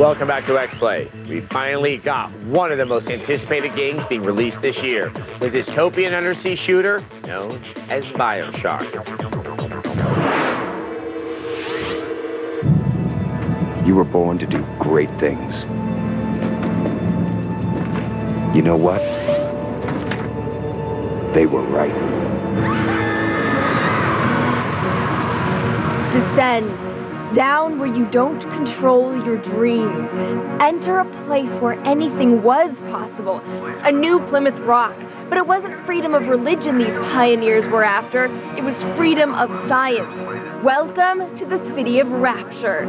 Welcome back to X-Play. We finally got one of the most anticipated games being released this year, the dystopian undersea shooter known as Bioshock. You were born to do great things. You know what? They were right. Descend down where you don't control your dreams. Enter a place where anything was possible. A new Plymouth Rock. But it wasn't freedom of religion these pioneers were after, it was freedom of science. Welcome to the city of Rapture.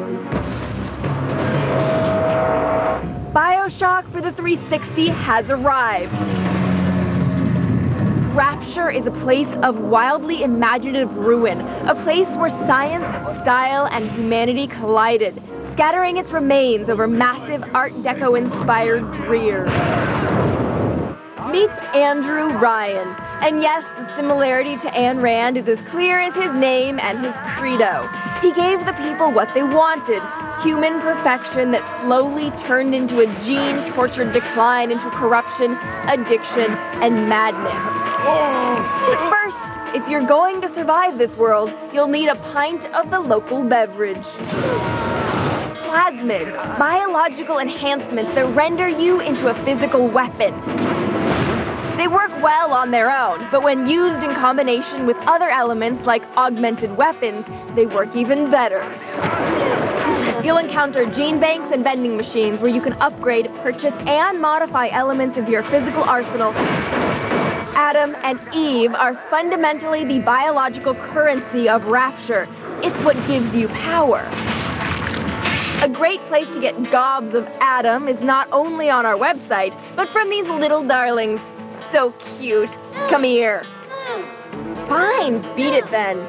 Bioshock for the 360 has arrived. Rapture is a place of wildly imaginative ruin, a place where science, style, and humanity collided, scattering its remains over massive Art Deco inspired dreer. Meet Andrew Ryan. And yes, the similarity to Ayn Rand is as clear as his name and his credo. He gave the people what they wanted human perfection that slowly turned into a gene tortured decline into corruption, addiction, and madness. But first, if you're going to survive this world, you'll need a pint of the local beverage. Plasmids, biological enhancements that render you into a physical weapon. They work well on their own, but when used in combination with other elements like augmented weapons, they work even better. You'll encounter gene banks and vending machines where you can upgrade, purchase, and modify elements of your physical arsenal Adam and Eve are fundamentally the biological currency of rapture. It's what gives you power. A great place to get gobs of Adam is not only on our website, but from these little darlings. So cute. Come here. Fine, beat it then.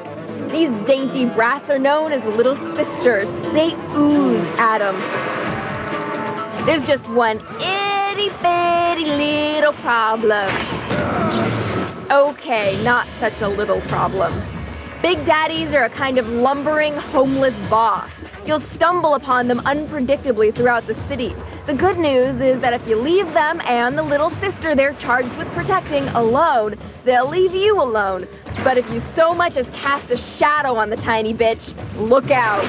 These dainty brats are known as little sisters. They ooze Adam. There's just one itty bitty little problem. Okay, not such a little problem. Big daddies are a kind of lumbering, homeless boss. You'll stumble upon them unpredictably throughout the city. The good news is that if you leave them and the little sister they're charged with protecting alone, they'll leave you alone. But if you so much as cast a shadow on the tiny bitch, look out.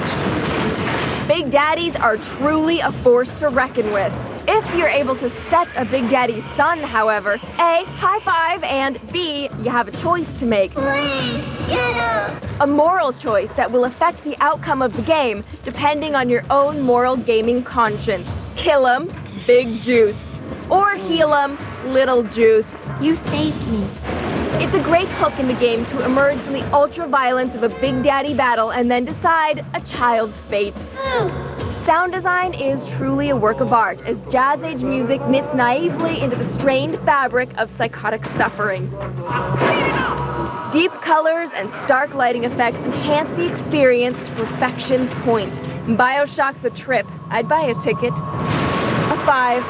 Big daddies are truly a force to reckon with. If you're able to set a Big Daddy's son, however, A, high five, and B, you have a choice to make. Please, get up! A moral choice that will affect the outcome of the game depending on your own moral gaming conscience. Kill him, Big Juice. Or heal him, Little Juice. You saved me. It's a great hook in the game to emerge from the ultra violence of a Big Daddy battle and then decide a child's fate. Oh. Sound design is truly a work of art as jazz age music knits naively into the strained fabric of psychotic suffering. Deep colors and stark lighting effects enhance the experience to perfection's point. Bioshock's a trip. I'd buy a ticket. A five.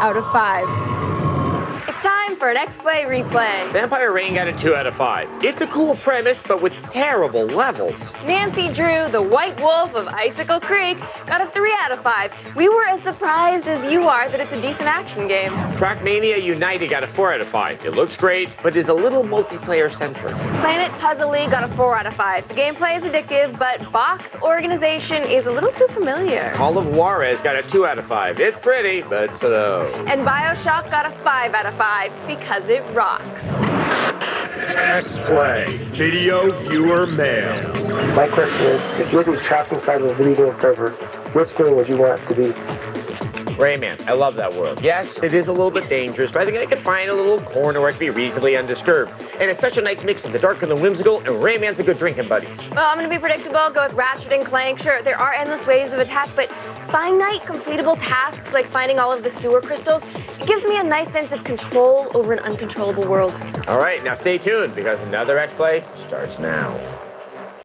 Out of five for an X-Play replay. Vampire Rain got a 2 out of 5. It's a cool premise, but with terrible levels. Nancy Drew, the White Wolf of Icicle Creek, got a 3 out of 5. We were as surprised as you are that it's a decent action game. Trackmania United got a 4 out of 5. It looks great, but is a little multiplayer centric. Planet Puzzle League got a 4 out of 5. The gameplay is addictive, but box organization is a little too familiar. Call of Juarez got a 2 out of 5. It's pretty, but slow. And Bioshock got a 5 out of 5 because it rocks. X-Play, video viewer mail. My question is, if you was trapped inside of a video game server, which game would you want to be? Rayman, I love that world. Yes, it is a little bit dangerous, but I think I could find a little corner where it could be reasonably undisturbed. And it's such a nice mix of the dark and the whimsical, and Rayman's a good drinking buddy. Well, I'm going to be predictable, go with Ratchet and Clank. Sure, there are endless waves of attack, but finite, completable tasks like finding all of the sewer crystals, it gives me a nice sense of control over an uncontrollable world. All right, now stay tuned because another X-Play starts now.